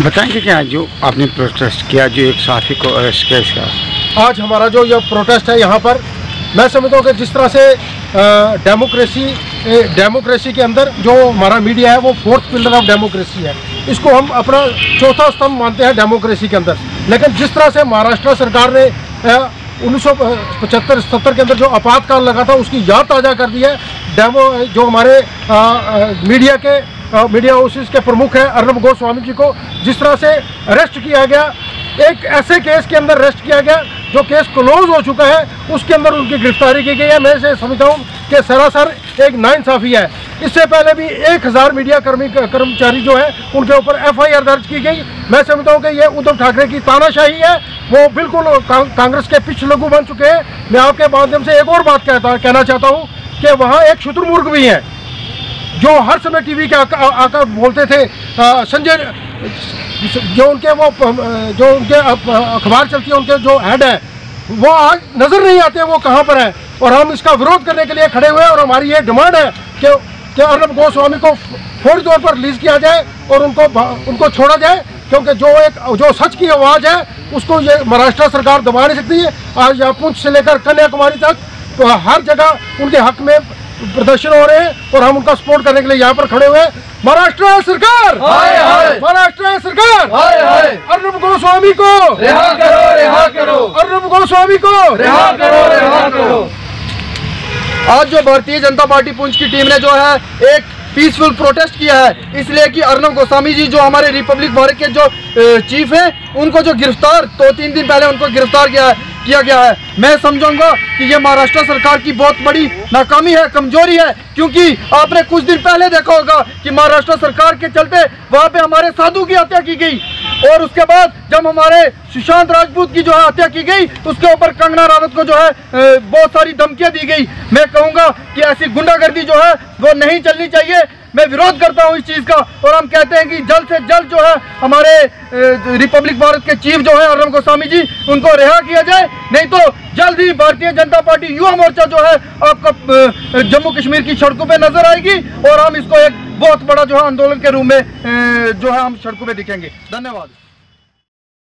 बताएँगे क्या जो आपने प्रोटेस्ट किया जो एक साथी को अरेस्ट किया इसका? आज हमारा जो ये प्रोटेस्ट है यहाँ पर मैं समझता हूँ कि जिस तरह से डेमोक्रेसी डेमोक्रेसी के अंदर जो हमारा मीडिया है वो फोर्थ पिलर ऑफ़ डेमोक्रेसी है। इसको हम अपना चौथा स्तंभ मानते हैं डेमोक्रेसी के अंदर। लेकिन जिस तरह से महाराष्ट्र सरकार ने उन्नीस सौ पचहत्तर सत्तर के अंदर जो आपातकाल लगा था उसकी याद ताज़ा कर दी है। डेमो जो हमारे आ, आ, मीडिया के मीडिया हाउसेस के प्रमुख हैं अर्नब गोस्वामी जी को, जिस तरह से अरेस्ट किया गया, एक ऐसे केस के अंदर अरेस्ट किया गया, जो केस क्लोज हो चुका है, उसके अंदर उनकी गिरफ्तारी की गई है। मैं इसे समझता हूँ कि सरासर एक नाइंसाफ़ी है। इससे पहले भी एक हज़ार मीडिया कर्मी, कर्मचारी जो है, उनके ऊपर एफआईआर दर्ज की गई। मैं समझता हूँ कि ये उद्धव ठाकरे की तानाशाही है। वो बिल्कुल कांग्रेस के पिछ लघु बन चुके हैं। मैं आपके माध्यम से एक और बात कहता, कहना चाहता हूँ कि वहाँ एक शुतुरमुर्ग भी है। जो हर समय टीवी के आकर बोलते थे संजय, जो उनके वो जो उनके अखबार चलती है, उनके जो हेड है, वो आज नज़र नहीं आते, वो कहाँ पर है? और हम इसका विरोध करने के लिए खड़े हुए और हमारी ये डिमांड है कि कि अर्नब गोस्वामी को फौरी तौर पर रिलीज़ किया जाए और उनको उनको छोड़ा जाए, क्योंकि जो एक, जो सच की आवाज़ है, उसको ये महाराष्ट्र सरकार दबा नहीं सकती है। आज यहाँ पुंछ से लेकर कन्याकुमारी तक तो हर जगह उनके हक में प्रदर्शन हो रहे हैं और हम उनका सपोर्ट करने के लिए यहाँ पर खड़े हुए हैं। महाराष्ट्र सरकार! महाराष्ट्र सरकार! अर्नब गोस्वामी को! रिहा करो रिहा करो। गोस्वामी को! रिहा करो रिहा करो। आज जो भारतीय जनता पार्टी पुंछ की टीम ने जो है एक पीसफुल प्रोटेस्ट किया है इसलिए कि अर्नब गोस्वामी जी जो हमारे रिपब्लिक भारत के जो चीफ हैं उनको जो गिरफ़्तार दो तो तीन दिन पहले उनको गिरफ़्तार किया है। किया गया है। मैं समझूँगा कि ये महाराष्ट्र सरकार की बहुत बड़ी नाकामी है, कमज़ोरी है, क्योंकि आपने कुछ दिन पहले देखा होगा कि महाराष्ट्र सरकार के चलते वहाँ पे हमारे साधु की हत्या की गई। और उसके बाद जब हमारे सुशांत राजपूत की जो है हत्या की गई तो उसके ऊपर कंगना रावत को जो है बहुत सारी धमकियाँ दी गई। मैं कहूँगा कि ऐसी गुंडागर्दी जो है, वो नहीं चलनी चाहिए। मैं विरोध करता हूँ इस चीज़ का, और हम कहते हैं कि जल्द से जल्द जो है हमारे रिपब्लिक भारत के चीफ जो है अर्नब गोस्वामी जी, उनको रिहा किया जाए। नहीं तो जल्द ही भारतीय जनता पार्टी युवा मोर्चा जो है आपका जम्मू कश्मीर की सड़कों पर नज़र आएगी, और हम इसको एक बहुत बड़ा जो है आंदोलन के रूप में जो है हम सड़कों पर दिखेंगे। धन्यवाद।